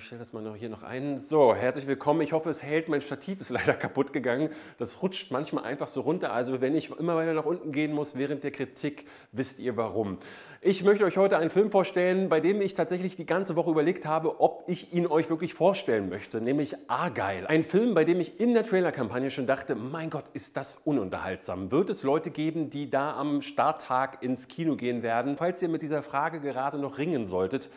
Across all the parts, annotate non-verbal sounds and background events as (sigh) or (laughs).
ich stelle das mal noch hier noch ein. So, herzlich willkommen. Ich hoffe, es hält. Mein Stativ ist (laughs) leider kaputt gegangen. Das rutscht manchmal einfach so runter. Also wenn ich immer weiter nach unten gehen muss während der Kritik, wisst ihr warum. Ich möchte euch heute einen Film vorstellen, bei dem ich tatsächlich die ganze Woche überlegt habe, ob ich ihn euch wirklich vorstellen möchte, nämlich Argyle. Ein Film, bei dem ich in der Trailerkampagne schon dachte, mein Gott, ist das ununterhaltsam. Wird es Leute geben, die da am Starttag ins Kino gehen werden? Falls ihr mit dieser Frage gerade noch ringen solltet,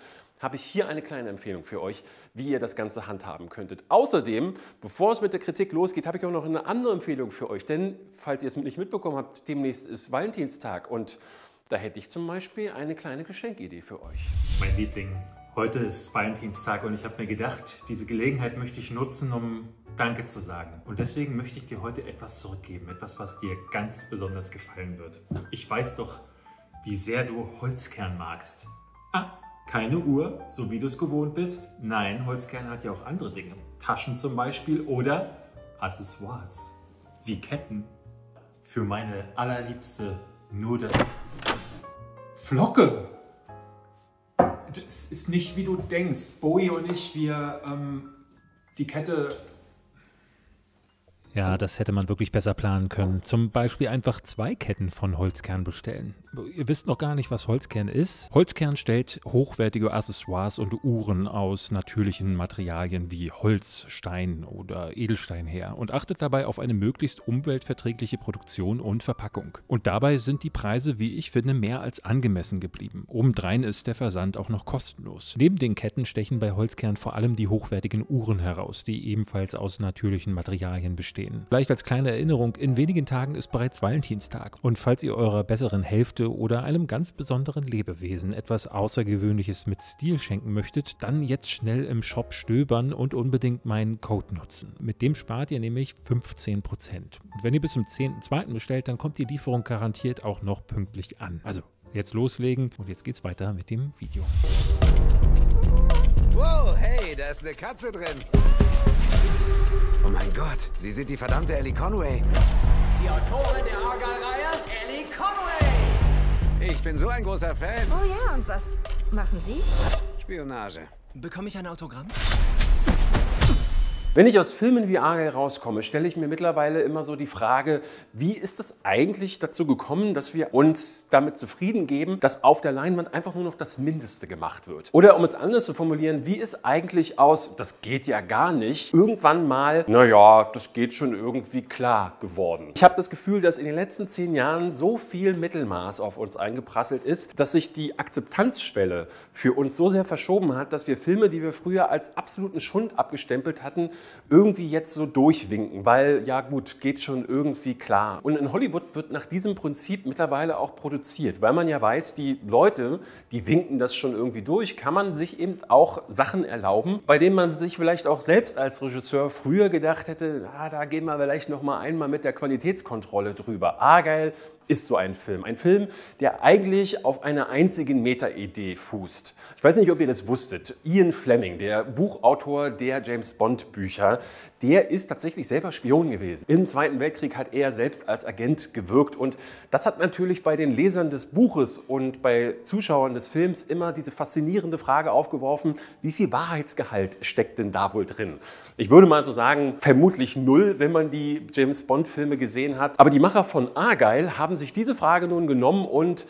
habe ich hier eine kleine Empfehlung für euch, wie ihr das Ganze handhaben könntet. Außerdem, bevor es mit der Kritik losgeht, habe ich auch noch eine andere Empfehlung für euch. Denn, falls ihr es nicht mitbekommen habt, demnächst ist Valentinstag und da hätte ich zum Beispiel eine kleine Geschenkidee für euch. Mein Liebling, heute ist Valentinstag und ich habe mir gedacht, diese Gelegenheit möchte ich nutzen, um Danke zu sagen. Und deswegen möchte ich dir heute etwas zurückgeben, etwas, was dir ganz besonders gefallen wird. Ich weiß doch, wie sehr du Holzkern magst. Ah, keine Uhr, so wie du es gewohnt bist. Nein, Holzkern hat ja auch andere Dinge. Taschen zum Beispiel oder Accessoires, wie Ketten. Für meine allerliebste nur das Flocke. Das ist nicht, wie du denkst. Bowie und ich, wir ähm, die Kette ja, das hätte man wirklich besser planen können. Zum Beispiel einfach zwei Ketten von Holzkern bestellen. Ihr wisst noch gar nicht, was Holzkern ist. Holzkern stellt hochwertige Accessoires und Uhren aus natürlichen Materialien wie Holz, Stein oder Edelstein her und achtet dabei auf eine möglichst umweltverträgliche Produktion und Verpackung. Und dabei sind die Preise, wie ich finde, mehr als angemessen geblieben. Obendrein ist der Versand auch noch kostenlos. Neben den Ketten stechen bei Holzkern vor allem die hochwertigen Uhren heraus, die ebenfalls aus natürlichen Materialien bestehen stehen. Vielleicht als kleine Erinnerung, in wenigen Tagen ist bereits Valentinstag. Und falls ihr eurer besseren Hälfte oder einem ganz besonderen Lebewesen etwas Außergewöhnliches mit Stil schenken möchtet, dann jetzt schnell im Shop stöbern und unbedingt meinen Code nutzen. Mit dem spart ihr nämlich 15%. Und wenn ihr bis zum 10.2. bestellt, dann kommt die Lieferung garantiert auch noch pünktlich an. Also jetzt loslegen und jetzt geht's weiter mit dem Video. Wow, hey, da ist eine Katze drin. Oh mein Gott, Sie sind die verdammte Ellie Conway. Die Autorin der Argyle-Reihe, Ellie Conway. Ich bin so ein großer Fan. Oh ja, und was machen Sie? Spionage. Bekomme ich ein Autogramm? Wenn ich aus Filmen wie Argyle rauskomme, stelle ich mir mittlerweile immer so die Frage, wie ist es eigentlich dazu gekommen, dass wir uns damit zufrieden geben, dass auf der Leinwand einfach nur noch das Mindeste gemacht wird? Oder um es anders zu formulieren, wie ist eigentlich aus, das geht ja gar nicht, irgendwann mal, naja, das geht schon irgendwie klar geworden? Ich habe das Gefühl, dass in den letzten zehn Jahren so viel Mittelmaß auf uns eingeprasselt ist, dass sich die Akzeptanzschwelle für uns so sehr verschoben hat, dass wir Filme, die wir früher als absoluten Schund abgestempelt hatten, irgendwie jetzt so durchwinken, weil ja gut, geht schon irgendwie klar. Und in Hollywood wird nach diesem Prinzip mittlerweile auch produziert, weil man ja weiß, die Leute, die winken das schon irgendwie durch, kann man sich eben auch Sachen erlauben, bei denen man sich vielleicht auch selbst als Regisseur früher gedacht hätte, ah, da gehen wir vielleicht noch mal einmal mit der Qualitätskontrolle drüber. Ah, geil, ist so ein Film. Ein Film, der eigentlich auf einer einzigen Meta-Idee fußt. Ich weiß nicht, ob ihr das wusstet. Ian Fleming, der Buchautor der James Bond-Bücher, der ist tatsächlich selber Spion gewesen. Im Zweiten Weltkrieg hat er selbst als Agent gewirkt und das hat natürlich bei den Lesern des Buches und bei Zuschauern des Films immer diese faszinierende Frage aufgeworfen, wie viel Wahrheitsgehalt steckt denn da wohl drin? Ich würde mal so sagen, vermutlich null, wenn man die James Bond-Filme gesehen hat. Aber die Macher von Argyle haben sich diese Frage nun genommen und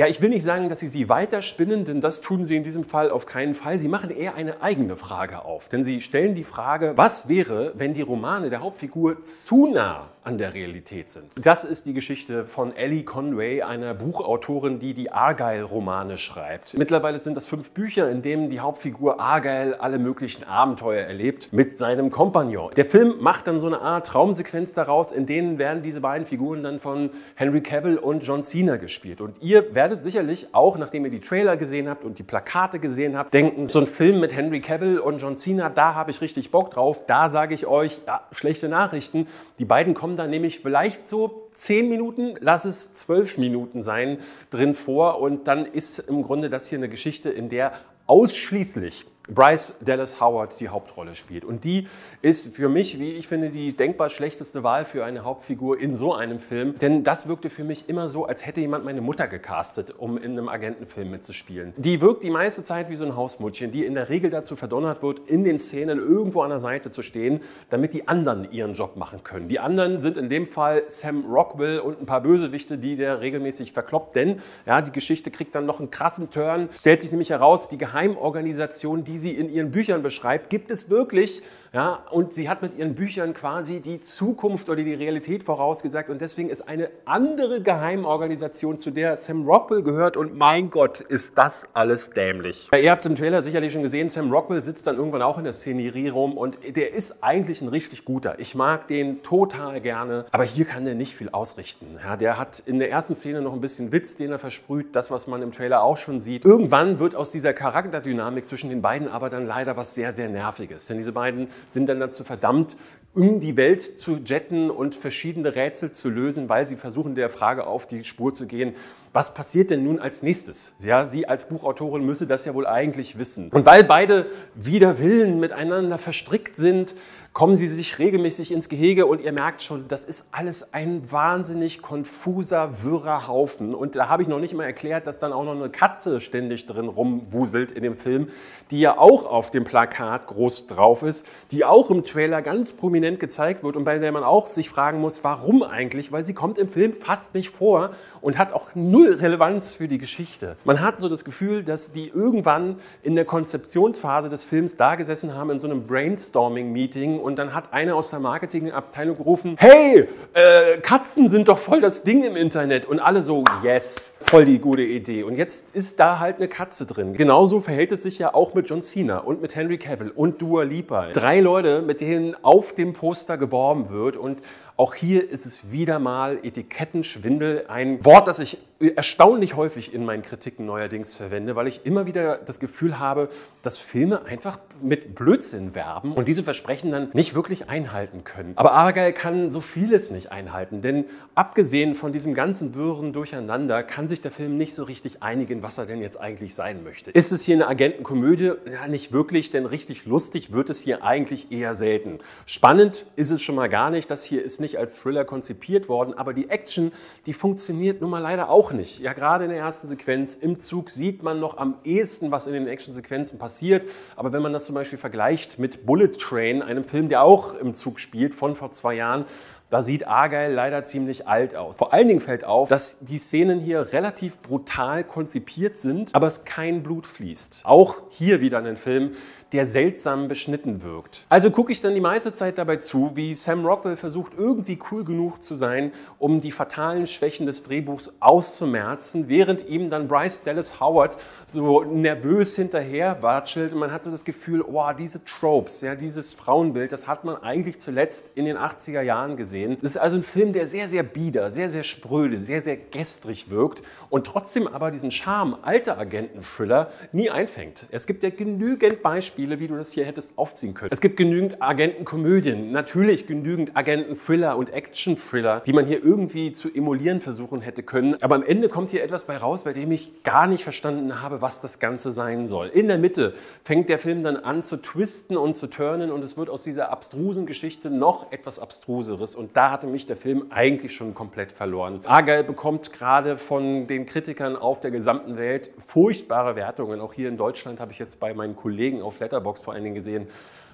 ja, ich will nicht sagen, dass Sie sie weiterspinnen, denn das tun Sie in diesem Fall auf keinen Fall. Sie machen eher eine eigene Frage auf, denn Sie stellen die Frage, was wäre, wenn die Romane der Hauptfigur zu nah an der Realität sind. Das ist die Geschichte von Ellie Conway, einer Buchautorin, die die Argyle-Romane schreibt. Mittlerweile sind das fünf Bücher, in denen die Hauptfigur Argyle alle möglichen Abenteuer erlebt mit seinem Kompagnon. Der Film macht dann so eine Art Traumsequenz daraus, in denen werden diese beiden Figuren dann von Henry Cavill und John Cena gespielt. Und ihr werdet sicherlich auch, nachdem ihr die Trailer gesehen habt und die Plakate gesehen habt, denken, so ein Film mit Henry Cavill und John Cena, da habe ich richtig Bock drauf. Da sage ich euch, ja, schlechte Nachrichten. Die beiden kommen dann nämlich vielleicht so zehn Minuten, lass es zwölf Minuten sein, drin vor. Und dann ist im Grunde das hier eine Geschichte, in der ausschließlich Bryce Dallas Howard die Hauptrolle spielt. Und die ist für mich, wie ich finde, die denkbar schlechteste Wahl für eine Hauptfigur in so einem Film. Denn das wirkte für mich immer so, als hätte jemand meine Mutter gecastet, um in einem Agentenfilm mitzuspielen. Die wirkt die meiste Zeit wie so ein Hausmutchen, die in der Regel dazu verdonnert wird, in den Szenen irgendwo an der Seite zu stehen, damit die anderen ihren Job machen können. Die anderen sind in dem Fall Sam Rockwell und ein paar Bösewichte, die der regelmäßig verkloppt. Denn ja, die Geschichte kriegt dann noch einen krassen Turn. Stellt sich nämlich heraus, die Geheimorganisation, die sie in ihren Büchern beschreibt, gibt es wirklich. Ja, und sie hat mit ihren Büchern quasi die Zukunft oder die Realität vorausgesagt. Und deswegen ist eine andere Geheimorganisation, zu der Sam Rockwell gehört. Und mein Gott, ist das alles dämlich. Ja, ihr habt es im Trailer sicherlich schon gesehen, Sam Rockwell sitzt dann irgendwann auch in der Szenerie rum. Und der ist eigentlich ein richtig guter. Ich mag den total gerne. Aber hier kann der nicht viel ausrichten. Ja, der hat in der ersten Szene noch ein bisschen Witz, den er versprüht. Das, was man im Trailer auch schon sieht. Irgendwann wird aus dieser Charakterdynamik zwischen den beiden aber dann leider was sehr, sehr Nerviges. Denn diese beiden sind dann dazu verdammt, um die Welt zu jetten und verschiedene Rätsel zu lösen, weil sie versuchen, der Frage auf die Spur zu gehen, was passiert denn nun als nächstes? Ja, sie als Buchautorin müsse das ja wohl eigentlich wissen. Und weil beide wider Willen miteinander verstrickt sind, kommen sie sich regelmäßig ins Gehege und ihr merkt schon, das ist alles ein wahnsinnig konfuser, wirrer Haufen. Und da habe ich noch nicht mal erklärt, dass dann auch noch eine Katze ständig drin rumwuselt in dem Film, die ja auch auf dem Plakat groß drauf ist, die auch im Trailer ganz prominent gezeigt wird und bei der man auch sich fragen muss, warum eigentlich, weil sie kommt im Film fast nicht vor und hat auch null Relevanz für die Geschichte. Man hat so das Gefühl, dass die irgendwann in der Konzeptionsphase des Films da gesessen haben in so einem Brainstorming-Meeting und dann hat einer aus der Marketingabteilung gerufen, hey, äh, Katzen sind doch voll das Ding im Internet und alle so, yes, voll die gute Idee. Und jetzt ist da halt eine Katze drin. Genauso verhält es sich ja auch mit John Cena und mit Henry Cavill und Dua Lipa. Drei Leute, mit denen auf dem Poster geworben wird und auch hier ist es wieder mal Etikettenschwindel, ein Wort, das ich erstaunlich häufig in meinen Kritiken neuerdings verwende, weil ich immer wieder das Gefühl habe, dass Filme einfach mit Blödsinn werben und diese Versprechen dann nicht wirklich einhalten können. Aber Argyle kann so vieles nicht einhalten, denn abgesehen von diesem ganzen wirren Durcheinander kann sich der Film nicht so richtig einigen, was er denn jetzt eigentlich sein möchte. Ist es hier eine Agentenkomödie? Ja, nicht wirklich, denn richtig lustig wird es hier eigentlich eher selten. Spannend ist es schon mal gar nicht, das hier ist nicht als Thriller konzipiert worden, aber die Action, die funktioniert nun mal leider auch nicht. Ja, gerade in der ersten Sequenz im Zug sieht man noch am ehesten, was in den Actionsequenzen passiert, aber wenn man das zum Beispiel vergleicht mit Bullet Train, einem Film, der auch im Zug spielt, von vor zwei Jahren, da sieht Argyle leider ziemlich alt aus. Vor allen Dingen fällt auf, dass die Szenen hier relativ brutal konzipiert sind, aber es kein Blut fließt. Auch hier wieder ein Film, der seltsam beschnitten wirkt. Also gucke ich dann die meiste Zeit dabei zu, wie Sam Rockwell versucht, irgendwie cool genug zu sein, um die fatalen Schwächen des Drehbuchs auszumerzen, während ihm dann Bryce Dallas Howard so nervös hinterher watschelt und man hat so das Gefühl, oh, diese Tropes, ja, dieses Frauenbild, das hat man eigentlich zuletzt in den 80er Jahren gesehen. Das ist also ein Film, der sehr, sehr bieder, sehr, sehr spröde, sehr, sehr gestrig wirkt und trotzdem aber diesen Charme alter Agenten-Thriller nie einfängt. Es gibt ja genügend Beispiele, Beispiele, wie du das hier hättest aufziehen können. Es gibt genügend Agentenkomödien, natürlich genügend Agenten-Thriller und Action-Thriller, die man hier irgendwie zu emulieren versuchen hätte können. Aber am Ende kommt hier etwas bei raus, bei dem ich gar nicht verstanden habe, was das Ganze sein soll. In der Mitte fängt der Film dann an zu twisten und zu turnen und es wird aus dieser abstrusen Geschichte noch etwas Abstruseres. Und da hatte mich der Film eigentlich schon komplett verloren. Argyle bekommt gerade von den Kritikern auf der gesamten Welt furchtbare Wertungen. Auch hier in Deutschland habe ich jetzt bei meinen Kollegen auf Letterbox vor allen Dingen gesehen,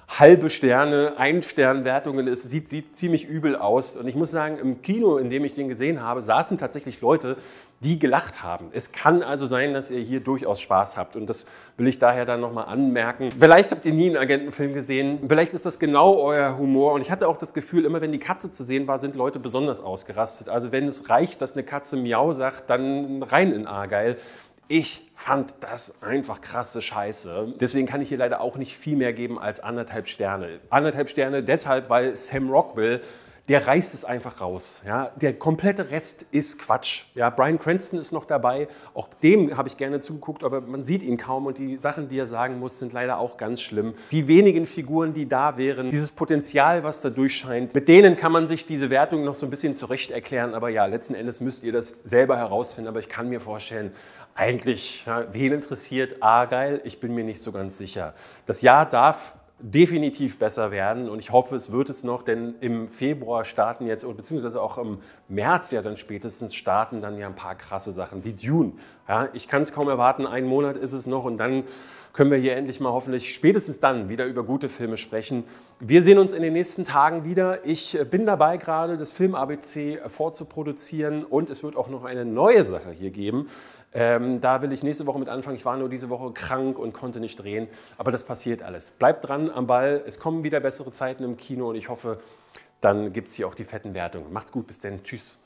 halbe Sterne, Ein-Stern-Wertungen. Es sieht, sieht ziemlich übel aus. Und ich muss sagen, im Kino, in dem ich den gesehen habe, saßen tatsächlich Leute, die gelacht haben. Es kann also sein, dass ihr hier durchaus Spaß habt. Und das will ich daher dann nochmal anmerken. Vielleicht habt ihr nie einen Agentenfilm gesehen. Vielleicht ist das genau euer Humor. Und ich hatte auch das Gefühl, immer wenn die Katze zu sehen war, sind Leute besonders ausgerastet. Also wenn es reicht, dass eine Katze Miau sagt, dann rein in Argyle. Ich fand das einfach krasse Scheiße. Deswegen kann ich hier leider auch nicht viel mehr geben als anderthalb Sterne. Anderthalb Sterne deshalb, weil Sam Rockwell der reißt es einfach raus. Ja? Der komplette Rest ist Quatsch. Ja? Brian Cranston ist noch dabei, auch dem habe ich gerne zugeguckt, aber man sieht ihn kaum und die Sachen, die er sagen muss, sind leider auch ganz schlimm. Die wenigen Figuren, die da wären, dieses Potenzial, was da durchscheint, mit denen kann man sich diese Wertung noch so ein bisschen zurecht erklären, aber ja, letzten Endes müsst ihr das selber herausfinden, aber ich kann mir vorstellen, eigentlich, wen interessiert Argyle? Ich bin mir nicht so ganz sicher. Das Jahr darf definitiv besser werden und ich hoffe, es wird es noch, denn im Februar starten jetzt, beziehungsweise auch im März ja dann spätestens starten dann ja ein paar krasse Sachen wie Dune. Ja, ich kann es kaum erwarten, einen Monat ist es noch und dann können wir hier endlich mal hoffentlich spätestens dann wieder über gute Filme sprechen. Wir sehen uns in den nächsten Tagen wieder. Ich bin dabei gerade, das Film ABC vorzuproduzieren und es wird auch noch eine neue Sache hier geben. Ähm, da will ich nächste Woche mit anfangen. Ich war nur diese Woche krank und konnte nicht drehen, aber das passiert alles. Bleibt dran am Ball. Es kommen wieder bessere Zeiten im Kino und ich hoffe, dann gibt es hier auch die fetten Wertungen. Macht's gut, bis dann. Tschüss.